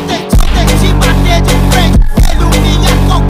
no